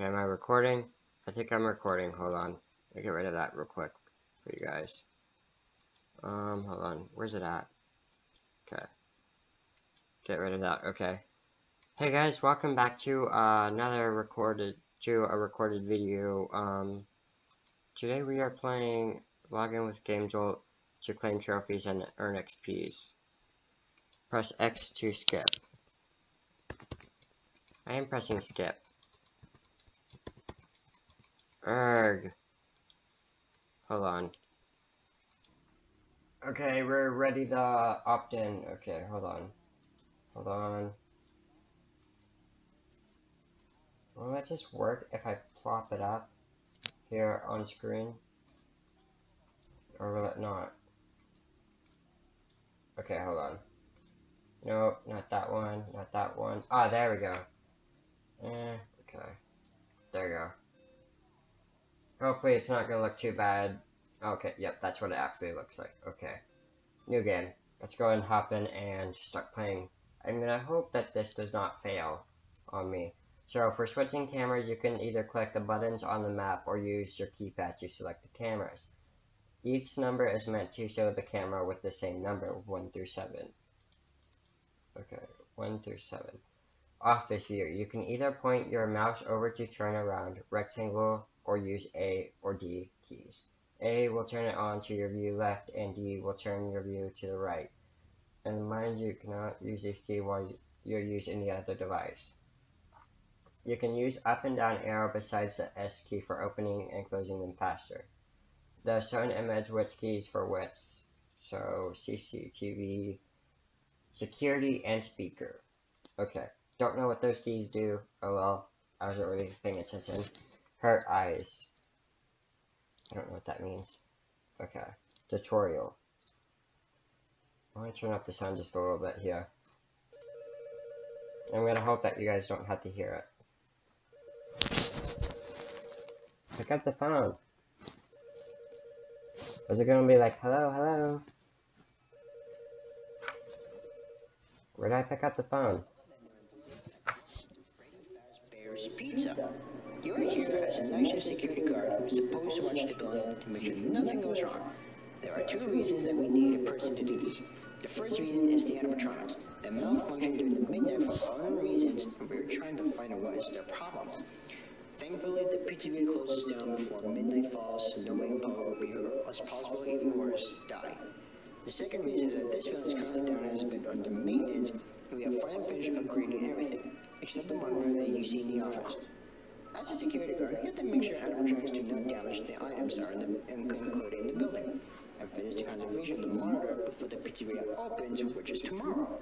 Okay, am I recording? I think I'm recording. Hold on. Let me get rid of that real quick for you guys. Um, hold on. Where's it at? Okay. Get rid of that. Okay. Hey guys, welcome back to uh, another recorded to a recorded video. Um, today we are playing Login with GameJolt to claim trophies and earn XPs. Press X to skip. I am pressing skip. Erg. Hold on. Okay, we're ready to opt in. Okay, hold on. Hold on. Will that just work if I plop it up here on screen? Or will it not? Okay, hold on. Nope, not that one, not that one. Ah, there we go. Eh, okay. There you go. Hopefully it's not gonna look too bad. Okay, yep, that's what it actually looks like. Okay. New game. Let's go and hop in and start playing. I'm gonna hope that this does not fail on me. So for switching cameras, you can either click the buttons on the map or use your keypad to select the cameras. Each number is meant to show the camera with the same number, 1 through 7. Okay, 1 through 7. Office view. You can either point your mouse over to turn around, rectangle, or use A or D keys. A will turn it on to your view left and D will turn your view to the right. And mind you cannot use this key while you're using the other device. You can use up and down arrow besides the S key for opening and closing them faster. The certain image width keys for widths. So CCTV, security, and speaker. Okay, don't know what those keys do. Oh well, I wasn't really paying attention. Hurt eyes. I don't know what that means. Okay. Tutorial. I'm to turn up the sound just a little bit here. I'm to hope that you guys don't have to hear it. Pick up the phone. Is it to be like, hello, hello? Where did I pick up the phone? Pizza. You're here as a national security guard who is supposed to watch the building to make sure nothing goes wrong. There are two reasons that we need a person to do this. The first reason is the animatronics. They malfunctioned during the midnight for unknown reasons, and we're trying to find out what is their problem. Thankfully, the pizzeria closes down before midnight falls, so nobody in power will be hurt, as possible, even worse, die. The second reason is that this building currently down has been under maintenance, and we have finally finished upgrading everything, except the monitor that you see in the office. As a security guard, you have to make sure animatronics do not damage the items that are in the, included in the building, and finish the conservation of the monitor before the pizzeria opens, which is tomorrow.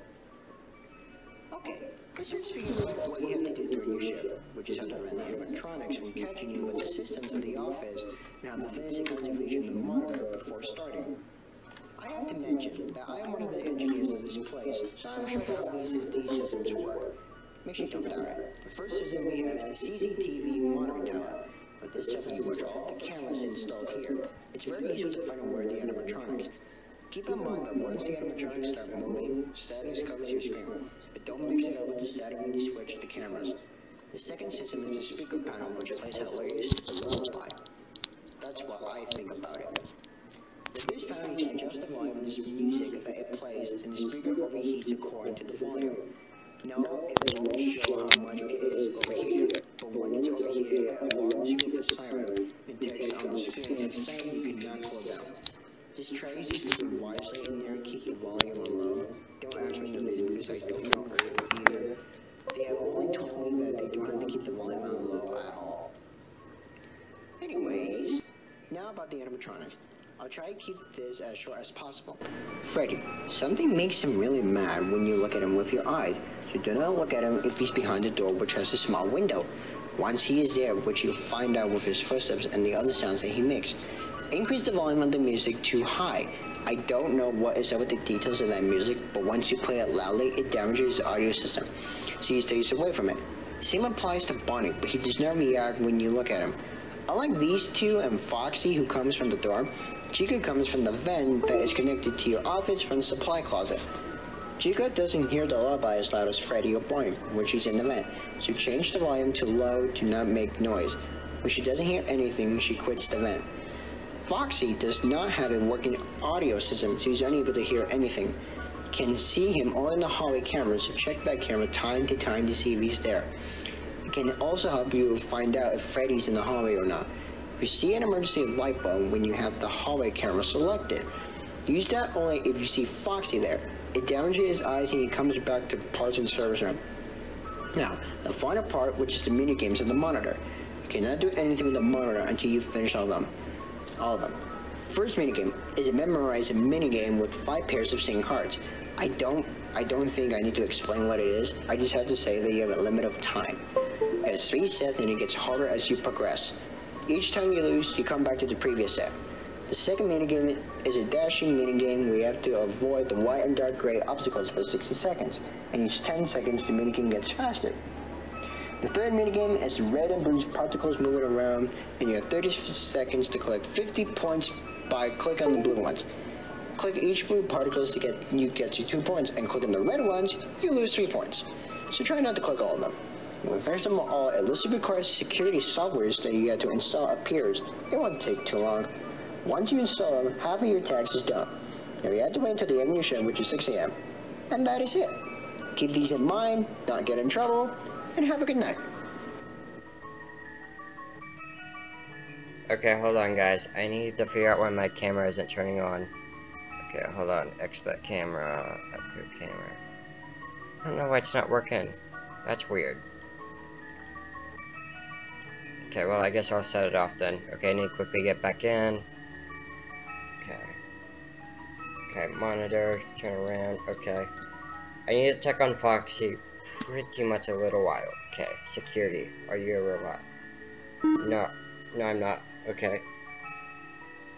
Okay, let's start speaking about what you have to do during your shift, which is how to run the animatronics and catching you with the systems of the office, and how to finish the conservation of the monitor before starting. I have to mention that I am one of the engineers of this place, so I'm sure how these, these systems work. Make sure you doubt it. The first system we have is the CCTV monitoring tower. With this you watch all the cameras installed here. It's very easy to find where the animatronics. Keep in mind that once the animatronics start moving, static covers your screen. But don't mix it up with the static when you switch the cameras. The second system is the speaker panel, which plays hilarious lullaby. That's what I think about it. With this panel, can adjust the volume of music that it plays, and the speaker overheats according to the volume. No, it won't show how much it is overheated, but when it's overheated, it alarms you with a siren and text on the screen and saying you cannot cool down. Just try to speak wisely in there and keep the volume low. Don't ask me to this because I don't know either. They have only told me that they don't have to keep the volume low at all. Anyways, now about the animatronics. I'll try to keep this as short as possible. Freddy, something makes him really mad when you look at him with your eyes. So do not look at him if he's behind the door which has a small window. Once he is there, which you'll find out with his footsteps and the other sounds that he makes. Increase the volume of the music too high. I don't know what is up with the details of that music, but once you play it loudly, it damages the audio system, so he stays away from it. Same applies to Bonnie, but he does not react when you look at him. Unlike these two and Foxy, who comes from the dorm, Chica comes from the vent that is connected to your office from the supply closet. Chica doesn't hear the lullaby as loud as Freddy or Bonnie when she's in the vent, so change the volume to low to not make noise. When she doesn't hear anything, she quits the vent. Foxy does not have a working audio system, so he's unable to hear anything. Can see him all in the hallway camera, so check that camera time to time to see if he's there. Can also help you find out if Freddy's in the hallway or not. You see an emergency light bulb when you have the hallway camera selected. Use that only if you see Foxy there. It damages his eyes and he comes back to parts the service room. Now, the final part, which is the mini games on the monitor. You cannot do anything with the monitor until you finish all of them. All of them. First minigame is a minigame with five pairs of singing cards. I don't I don't think I need to explain what it is. I just have to say that you have a limit of time. Has three sets and it gets harder as you progress. Each time you lose, you come back to the previous set. The second minigame is a dashing minigame where you have to avoid the white and dark gray obstacles for 60 seconds, and each 10 seconds the minigame gets faster. The third minigame is red and blue particles moving around, and you have 30 seconds to collect 50 points by clicking on the blue ones. Click each blue particles to get you get you two points, and click on the red ones, you lose three points. So try not to click all of them. Finish them all, a list of required security softwares that you have to install appears. It won't take too long. Once you install them, half of your tax is done. Now you have to wait until the of show, which is 6 a.m. And that is it. Keep these in mind, don't get in trouble, and have a good night. Okay, hold on guys. I need to figure out why my camera isn't turning on. Okay, hold on. Expert camera, upgrade camera. I don't know why it's not working. That's weird. Okay, well I guess I'll set it off then. Okay, I need to quickly get back in. Okay. Okay, monitor, turn around, okay. I need to check on Foxy pretty much a little while. Okay, security, are you a robot? No, no I'm not. Okay.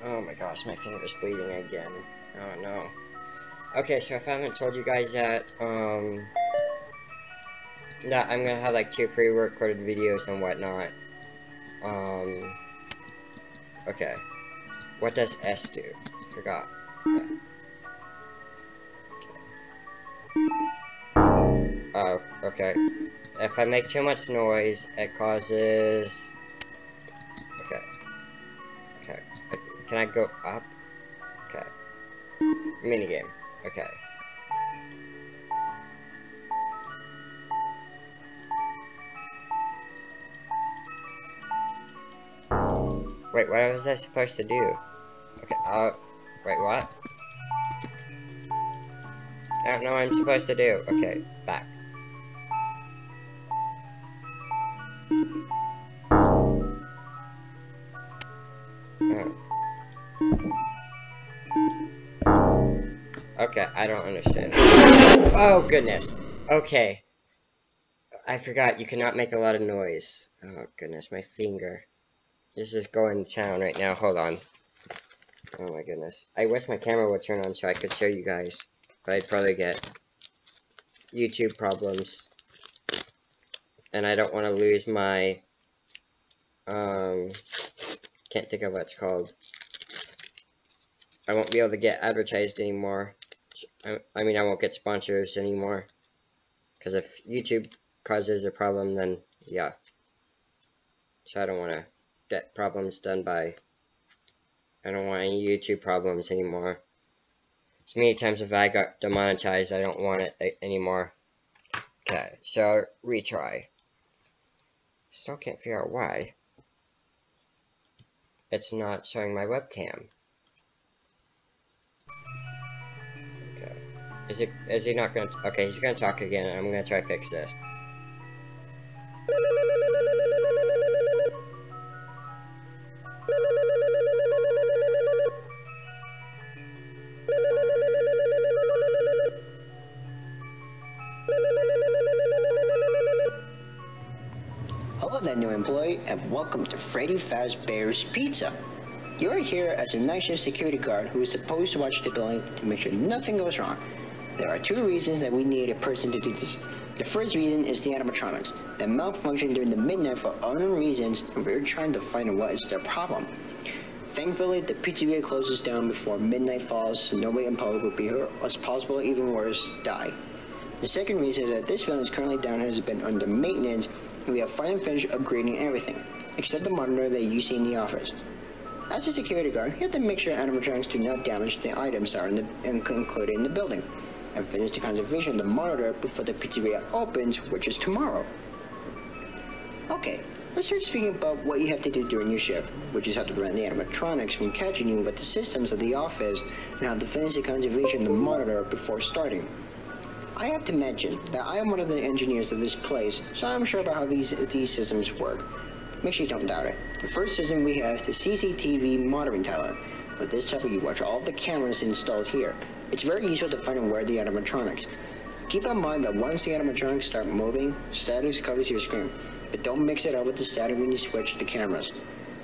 Oh my gosh, my finger's bleeding again. Oh no. Okay, so if I haven't told you guys yet, um... that I'm gonna have like two pre-recorded videos and whatnot. Um... Okay. What does S do? Forgot. Okay. Oh, okay. If I make too much noise, it causes... Okay. Okay. Can I go up? Okay. Minigame. Okay. Wait, what was I supposed to do? Okay, uh, wait, what? I don't know what I'm supposed to do. Okay, back. Oh. Okay, I don't understand. Oh, goodness. Okay. I forgot, you cannot make a lot of noise. Oh, goodness, my finger. This is going to town right now. Hold on. Oh, my goodness. I wish my camera would turn on so I could show you guys. But I'd probably get YouTube problems. And I don't want to lose my... Um... Can't think of what it's called. I won't be able to get advertised anymore. I, I mean, I won't get sponsors anymore. Because if YouTube causes a problem, then yeah. So I don't want to get problems done by... I don't want any YouTube problems anymore. As many times if I got demonetized, I don't want it anymore. Okay, so retry. Still can't figure out why it's not showing my webcam. Okay. Is it is he not gonna okay, he's gonna talk again I'm gonna try to fix this. Hello there, new employee, and welcome to Freddy Fazbear's Pizza. You're here as a night security guard who is supposed to watch the building to make sure nothing goes wrong. There are two reasons that we need a person to do this. The first reason is the animatronics. They malfunctioned during the midnight for unknown reasons, and we're trying to find out what is their problem. Thankfully, the pizzeria closes down before midnight falls, so nobody in public will be hurt, or as possible, even worse, die. The second reason is that this building is currently down and has been under maintenance, and we have finally finished upgrading everything, except the monitor that you see in the office. As a security guard, you have to make sure animatronics do not damage the items that are in the, included in the building, and finish the conservation of the monitor before the pizzeria opens, which is tomorrow. Okay, let's start speaking about what you have to do during your shift, which is how to prevent the animatronics from catching you with the systems of the office, and how to finish the conservation of the monitor before starting. I have to mention that I am one of the engineers of this place, so I'm sure about how these, these systems work. Make sure you don't doubt it. The first system we have is the CCTV monitoring tower. With this tower, you watch all the cameras installed here. It's very useful to find and where the animatronics. Keep in mind that once the animatronics start moving, static covers your screen, but don't mix it up with the static when you switch the cameras.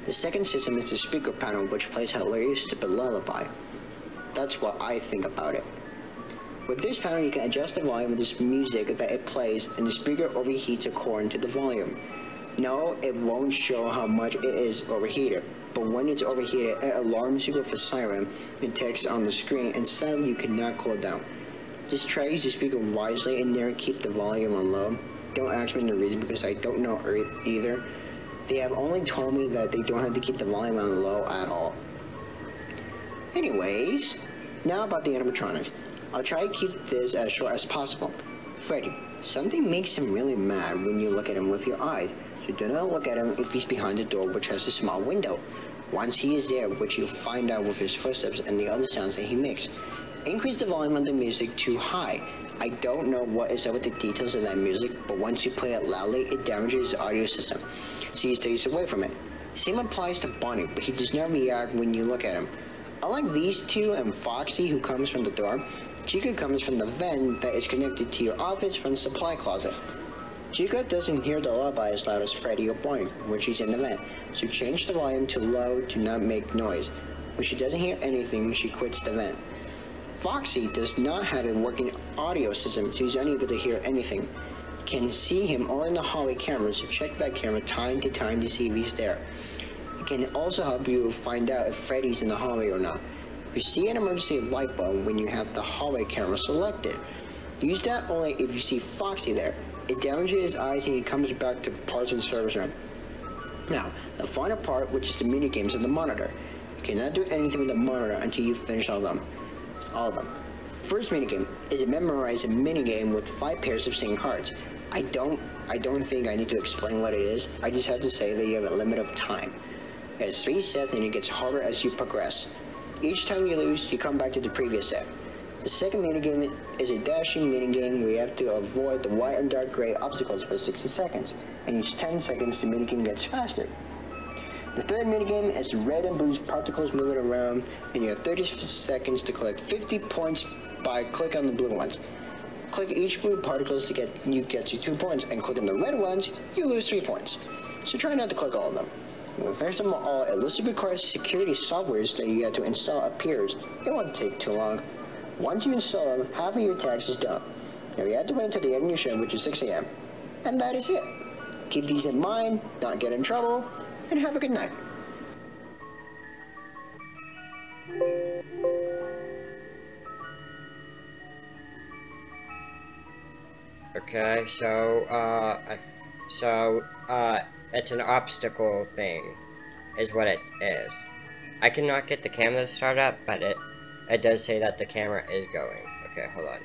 The second system is the speaker panel, which plays hilarious stupid lullaby. That's what I think about it. With this panel, you can adjust the volume of this music that it plays, and the speaker overheats according to the volume. No, it won't show how much it is overheated, but when it's overheated, it alarms you with a siren and text on the screen, and suddenly you cannot cool down. Just try to use the speaker wisely and never keep the volume on low. Don't ask me the reason because I don't know either. They have only told me that they don't have to keep the volume on low at all. Anyways, now about the animatronics. I'll try to keep this as short as possible. Freddy, something makes him really mad when you look at him with your eyes, so do not look at him if he's behind the door which has a small window. Once he is there, which you'll find out with his footsteps and the other sounds that he makes. Increase the volume of the music too high. I don't know what is up with the details of that music, but once you play it loudly, it damages the audio system, so you stays away from it. Same applies to Bonnie, but he does not react when you look at him. Unlike these two and Foxy, who comes from the door, Chica comes from the vent that is connected to your office from the supply closet. Chica doesn't hear the lullaby as loud as Freddy or Bonnie when she's in the vent, so change the volume to low to not make noise. When she doesn't hear anything, she quits the vent. Foxy does not have a working audio system, so he's unable to hear anything. Can see him only in the hallway camera, so check that camera time to time to see if he's there. It can also help you find out if Freddy's in the hallway or not. You see an emergency light bulb when you have the hallway camera selected. Use that only if you see Foxy there. It damages his eyes and he comes back to parts and service room. Now, the final part, which is the mini games of the monitor. You cannot do anything with the monitor until you finish all of them. All of them. First minigame is to memorize a minigame with five pairs of singing cards. I don't I don't think I need to explain what it is. I just have to say that you have a limit of time. Has three sets and it gets harder as you progress. Each time you lose, you come back to the previous set. The second minigame is a dashing minigame where you have to avoid the white and dark gray obstacles for 60 seconds, and each 10 seconds the minigame gets faster. The third minigame is the red and blue particles moving around, and you have 30 seconds to collect 50 points by clicking on the blue ones. Click each blue particles to get you get you 2 points, and click on the red ones, you lose 3 points. So try not to click all of them. First of all, a list required security softwares that you have to install appears. It won't take too long. Once you install them, half of your task is done. Now you have to wait until the end of your shift, which is 6 a.m. And that is it. Keep these in mind, not get in trouble, and have a good night. Okay, so, uh, I, so, uh, it's an obstacle thing, is what it is. I cannot get the camera to start up, but it, it does say that the camera is going. Okay, hold on.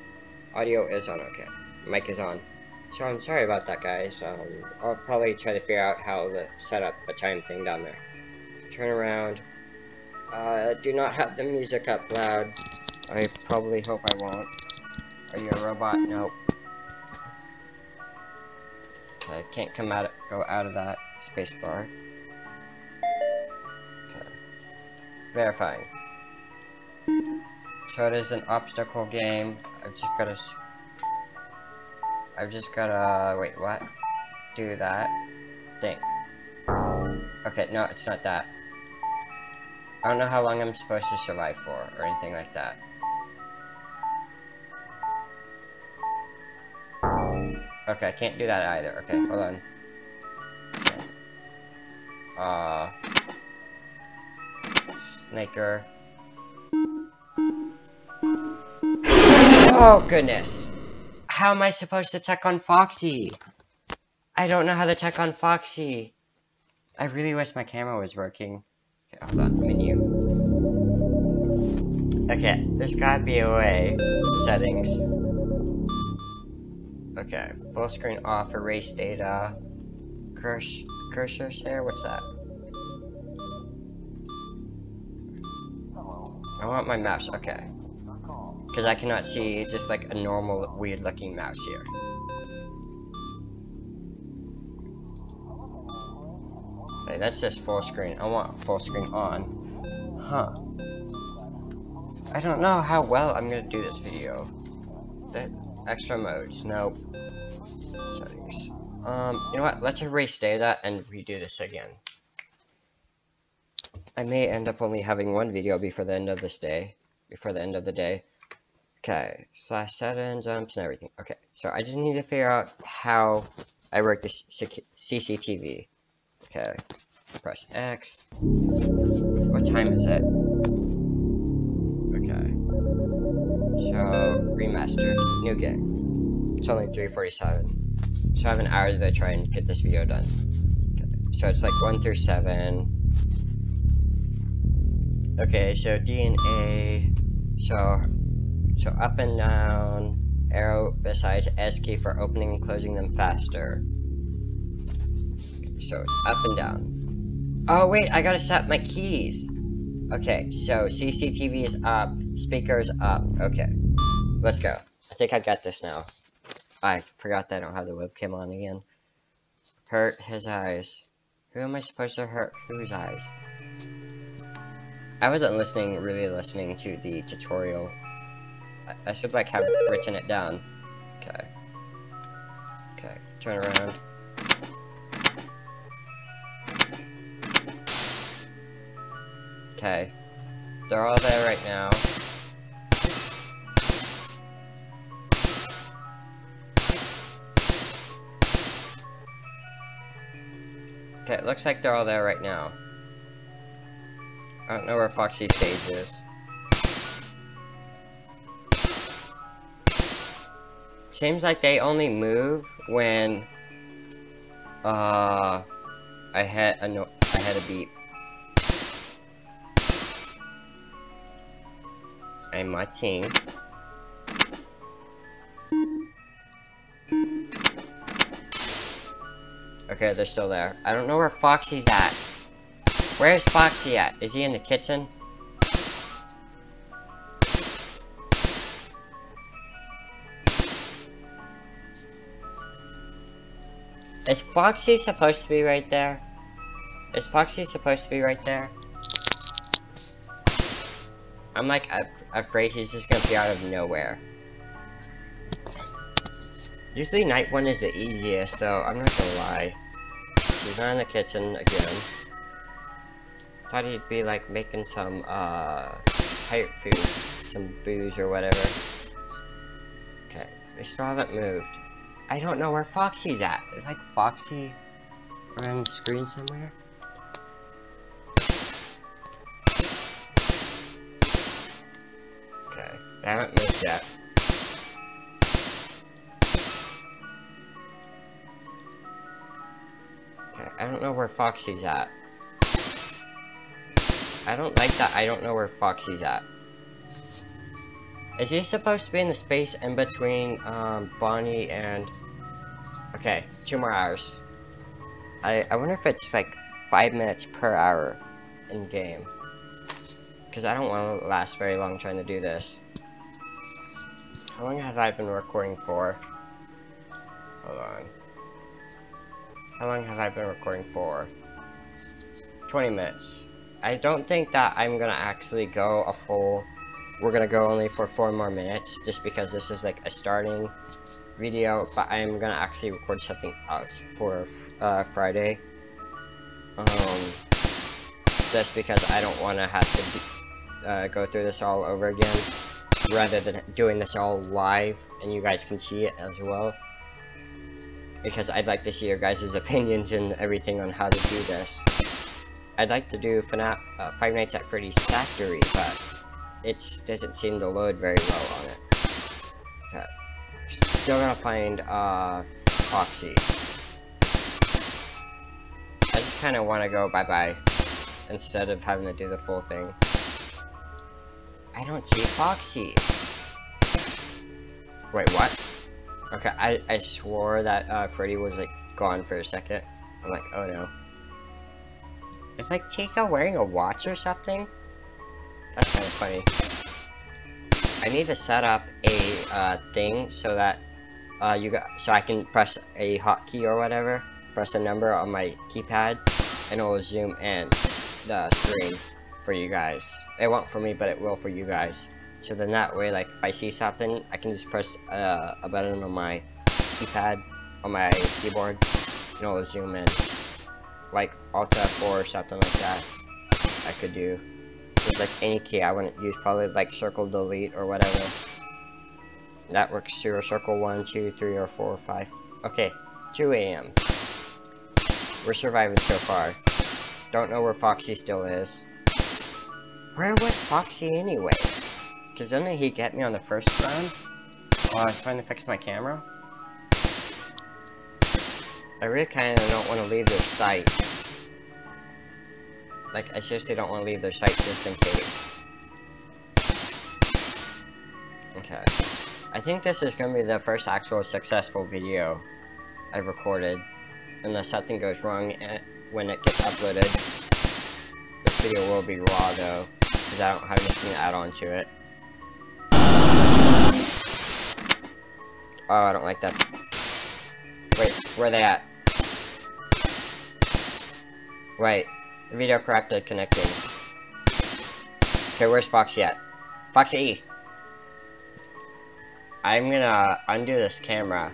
Audio is on, okay. Mic is on. So I'm sorry about that, guys. Um, I'll probably try to figure out how to set up a time thing down there. Turn around. Uh, do not have the music up loud. I probably hope I won't. Are you a robot? Nope. I can't come out, go out of that spacebar. Okay. Verifying. So it is an obstacle game. I've just gotta. I've just gotta. Wait, what? Do that. Think. Okay, no, it's not that. I don't know how long I'm supposed to survive for, or anything like that. Okay, I can't do that either. Okay, hold on. Uh, maker. Oh, goodness. How am I supposed to check on Foxy? I don't know how to check on Foxy. I really wish my camera was working. Okay, hold on. Menu. Okay, there's gotta be a way. Settings. Okay, full screen off, erase data. Cursor, cursor share? What's that? I want my mouse, okay. Because I cannot see just like a normal weird looking mouse here. Okay, that's just full screen. I want full screen on. Huh. I don't know how well I'm gonna do this video. The extra modes, nope. Settings. Um, you know what? Let's erase data and redo this again. I may end up only having one video before the end of this day. Before the end of the day. Okay, slash settings, jumps, and everything. Okay, so I just need to figure out how I work this CCTV. Okay, press X. What time is it? So, remaster, new game. It's only 347. So I have an hour to try and get this video done. Okay. So it's like 1 through 7. Okay, so D and A. So, so up and down. Arrow besides S key for opening and closing them faster. Okay, so it's up and down. Oh wait, I gotta set my keys. Okay, so CCTV is up, speakers up. Okay, let's go. I think I got this now. I forgot that I don't have the webcam on again. Hurt his eyes. Who am I supposed to hurt whose eyes? I wasn't listening, really listening to the tutorial. I, I should like have written it down. Okay. Okay, turn around. Okay. They're all there right now. Okay, it looks like they're all there right now. I don't know where Foxy Stage is. Seems like they only move when uh I hit a no I hit a beat. I'm watching. Okay, they're still there. I don't know where Foxy's at. Where's Foxy at? Is he in the kitchen? Is Foxy supposed to be right there? Is Foxy supposed to be right there? I'm like afraid he's just gonna be out of nowhere. Usually night one is the easiest though, I'm not gonna lie. He's not in the kitchen again. Thought he'd be like making some uh pirate food, some booze or whatever. Okay, they still haven't moved. I don't know where Foxy's at. Is like Foxy around the screen somewhere? Okay, they haven't moved yet. I don't know where Foxy's at. I don't like that I don't know where Foxy's at. Is he supposed to be in the space in between um, Bonnie and... Okay, two more hours. I, I wonder if it's like five minutes per hour in game. Because I don't want to last very long trying to do this. How long have I been recording for? Hold on. How long have I been recording for? 20 minutes. I don't think that I'm gonna actually go a full we're gonna go only for four more minutes just because this is like a starting video but I'm gonna actually record something else for uh, Friday um, just because I don't want to have to uh, go through this all over again rather than doing this all live and you guys can see it as well because I'd like to see your guys' opinions and everything on how to do this I'd like to do uh, Five Nights at Freddy's Factory, but it doesn't seem to load very well on it. Okay. Still gonna find uh, Foxy. I just kind of want to go bye-bye instead of having to do the full thing. I don't see Foxy. Wait, what? Okay, I, I swore that uh, Freddy was like gone for a second. I'm like, oh no. It's like Chica wearing a watch or something? That's kind of funny. I need to set up a uh, thing so that uh, you got so I can press a hotkey or whatever, press a number on my keypad, and it will zoom in the screen for you guys. It won't for me, but it will for you guys. So then that way, like if I see something, I can just press uh, a button on my keypad on my keyboard, and it will zoom in like Alt F4 or something like that. I could do. With like any key I wouldn't use, probably like circle delete or whatever. That works too, or circle 1, 2, 3, or 4, or 5. Okay, 2 a.m. We're surviving so far. Don't know where Foxy still is. Where was Foxy anyway? Cause didn't he get me on the first round? While I was trying to fix my camera? I really kind of don't want to leave their sight. Like, I seriously don't want to leave their sight just in case. Okay. I think this is going to be the first actual successful video I've recorded. Unless something goes wrong when it gets uploaded. This video will be raw though, because I don't have anything to add on to it. Oh, I don't like that. Wait, where they at? Right. Video correctly connecting. Okay, where's Foxy at? Foxy! I'm gonna undo this camera.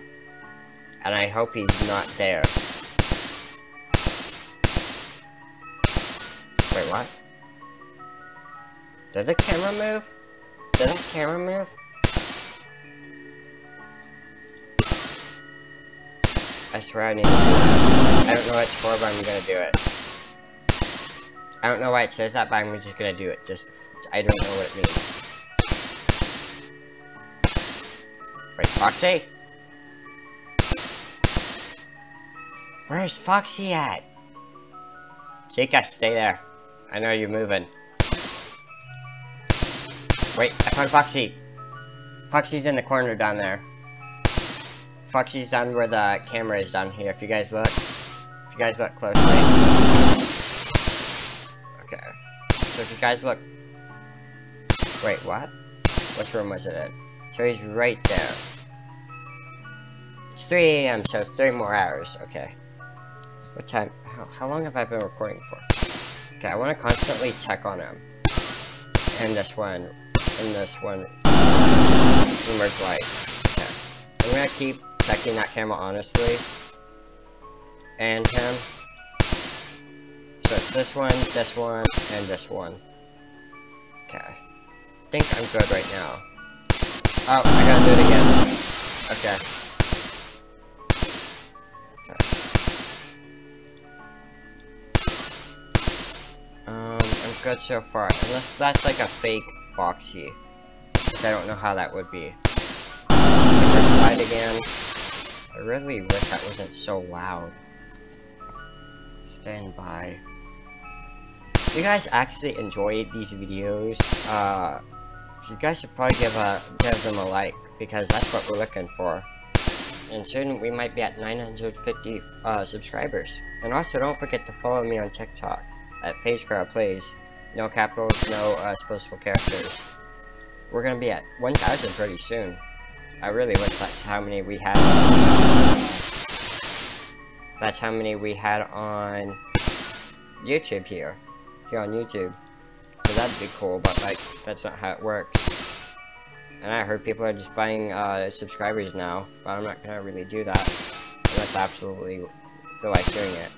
And I hope he's not there. Wait, what? Did the camera move? Did the camera move? I swear I need to. I don't know what it's for, but I'm gonna do it. I don't know why it says that, but I'm just gonna do it. Just, I don't know what it means. Wait, Foxy? Where's Foxy at? Chica, stay there. I know you're moving. Wait, I found Foxy. Foxy's in the corner down there. Foxy's down where the camera is down here, if you guys look. If you guys look closely. Okay. So if you guys look... Wait, what? Which room was it in? So he's right there. It's 3 a.m., so three more hours. Okay. What time? How, how long have I been recording for? Okay, I want to constantly check on him. And this one. And this one. Rumors light. Okay. I'm gonna keep checking that camera honestly. And him. So it's this one, this one, and this one. Okay. I think I'm good right now. Oh, I gotta do it again. Okay. Okay. Um, I'm good so far. Unless that's like a fake Foxy. I don't know how that would be. Fight again. I really wish that wasn't so loud. Stand by if you guys actually enjoyed these videos, uh, you guys should probably give a give them a like because that's what we're looking for. And soon we might be at 950 uh, subscribers. And also don't forget to follow me on TikTok at FazeCrowd Plays. No capitals, no uh, characters. We're gonna be at 1,000 pretty soon. I really wish that's how many we had. That's how many we had on YouTube here here on YouTube. So that'd be cool, but like, that's not how it works. And I heard people are just buying uh, subscribers now, but I'm not gonna really do that unless I absolutely feel like doing it.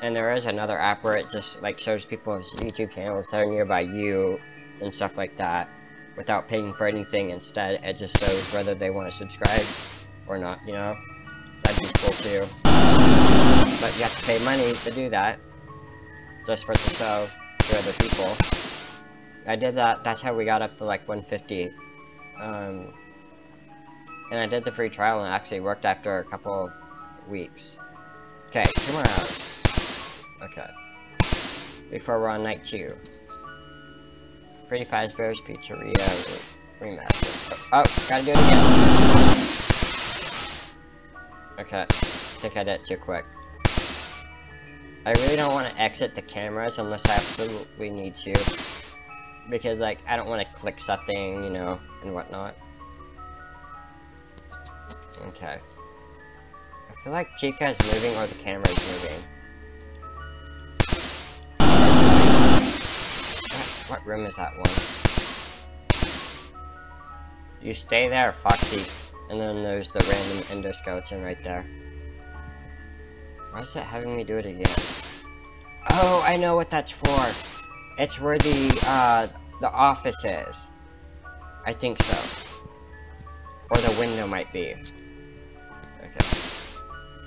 And there is another app where it just like shows people's YouTube channels that are nearby you and stuff like that without paying for anything. Instead, it just shows whether they want to subscribe or not, you know? That'd be cool too. But you have to pay money to do that. just for the show to other people. I did that, that's how we got up to like 150. Um, and I did the free trial and it actually worked after a couple of weeks. Okay, two more hours. Okay. Before we're on night two. Freddy Fazbear's Pizzeria Remastered. Oh, gotta do it again. Okay, I think I did it too quick. I really don't want to exit the cameras unless I absolutely need to. Because, like, I don't want to click something, you know, and whatnot. Okay. I feel like Chica is moving or the camera is moving. What, room is that one? You stay there, Foxy. And then there's the random endoskeleton right there. Why is it having me do it again? Oh, I know what that's for. It's where the, uh, the office is. I think so. Or the window might be. Okay.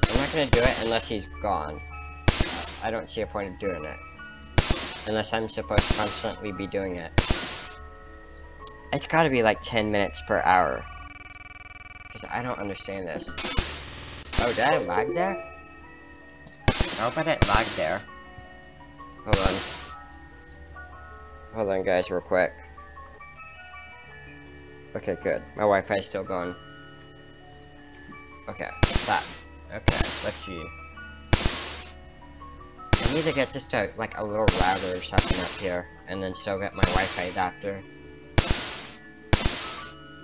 I'm not gonna do it unless he's gone. I don't see a point of doing it. Unless I'm supposed to constantly be doing it. It's gotta be like 10 minutes per hour. Because I don't understand this. Oh, did I lag there? I hope I didn't lag there. Hold on. Hold on, guys, real quick. Okay, good. My Wi-Fi's still going. Okay, that. Okay, let's see. I need to get just a, like, a little router or something up here, and then still get my Wi-Fi adapter.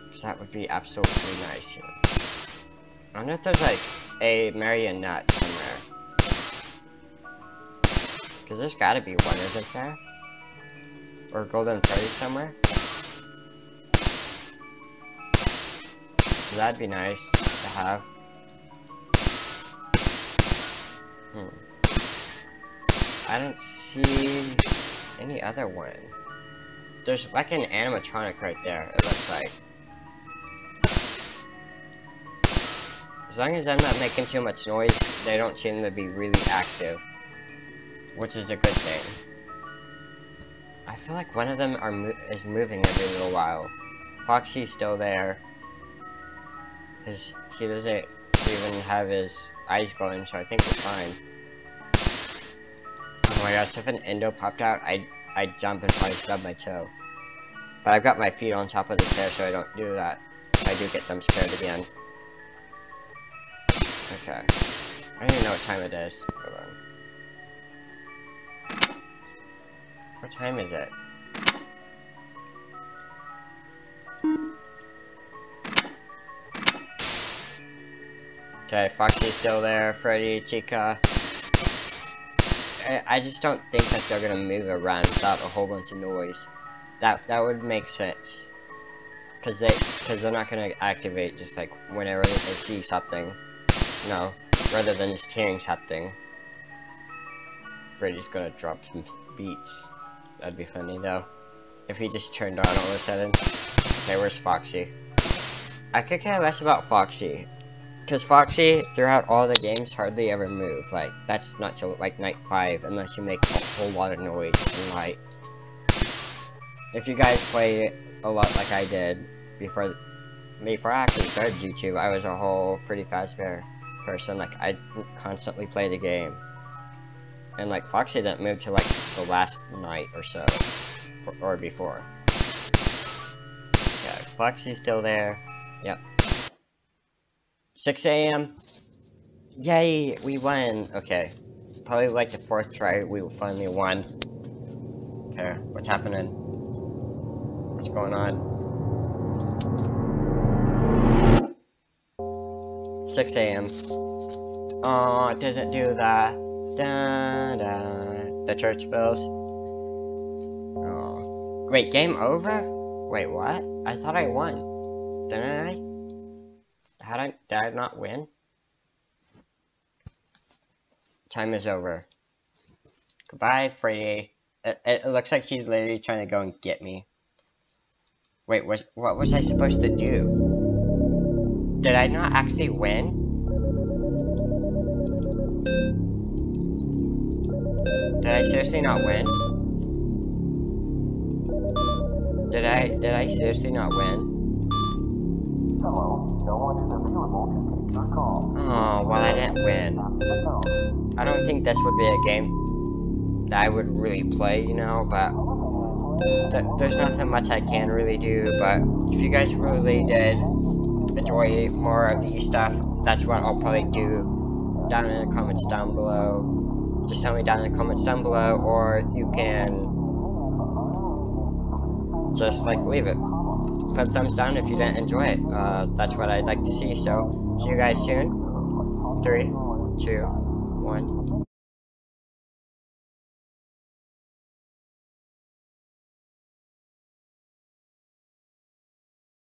Because that would be absolutely nice here. I wonder if there's, like, a marionette somewhere. Because there's gotta be one, isn't there? Or Golden Freddy somewhere? That'd be nice to have. Hmm. I don't see any other one. There's like an animatronic right there, it looks like. As long as I'm not making too much noise, they don't seem to be really active. Which is a good thing. I feel like one of them are mo is moving every little while. Foxy's still there. His, he doesn't even have his eyes glowing, so I think we're fine. Oh my gosh, if an endo popped out, I'd, I'd jump and probably stub my toe. But I've got my feet on top of the chair, so I don't do that. I do get jump scared again. Okay. I don't even know what time it is. Hold on. What time is it? Okay, Foxy's still there, Freddy, Chica. I, just don't think that they're gonna move around without a whole bunch of noise. That that would make sense. Cause they cause they're not gonna activate just like whenever they see something. No. Rather than just hearing something. Freddy's gonna drop some beats. That'd be funny though. If he just turned on all of a sudden. Okay, where's Foxy? I could care less about Foxy. Because Foxy, throughout all the games, hardly ever move. Like, that's not till, like, night 5, unless you make a whole lot of noise and light. If you guys play a lot like I did, before, before I actually started YouTube, I was a whole pretty fast Fazbear person. Like, I constantly play the game. And, like, Foxy didn't move till, like, the last night or so. Or, or before. Yeah, Foxy's still there. Yep. 6 a.m. Yay, we won. Okay. Probably like the fourth try, we finally won. Okay, what's happening? What's going on? 6 a.m. Oh, it doesn't do that. Da, da. The church bells. Oh. Wait, game over? Wait, what? I thought I won. Didn't I? Had I, did I not win? Time is over. Goodbye, Freddy. It, it, looks like he's literally trying to go and get me. Wait, was, what was I supposed to do? Did I not actually win? Did I seriously not win? Did I, did I seriously not win? Hello, Oh, well I didn't win. I don't think this would be a game that I would really play, you know, but th there's nothing much I can really do, but if you guys really did enjoy more of these stuff, that's what I'll probably do down in the comments down below. Just tell me down in the comments down below, or you can just like leave it. Put thumbs down if you didn't enjoy it. Uh, that's what I'd like to see. So, see you guys soon. Three, two, one.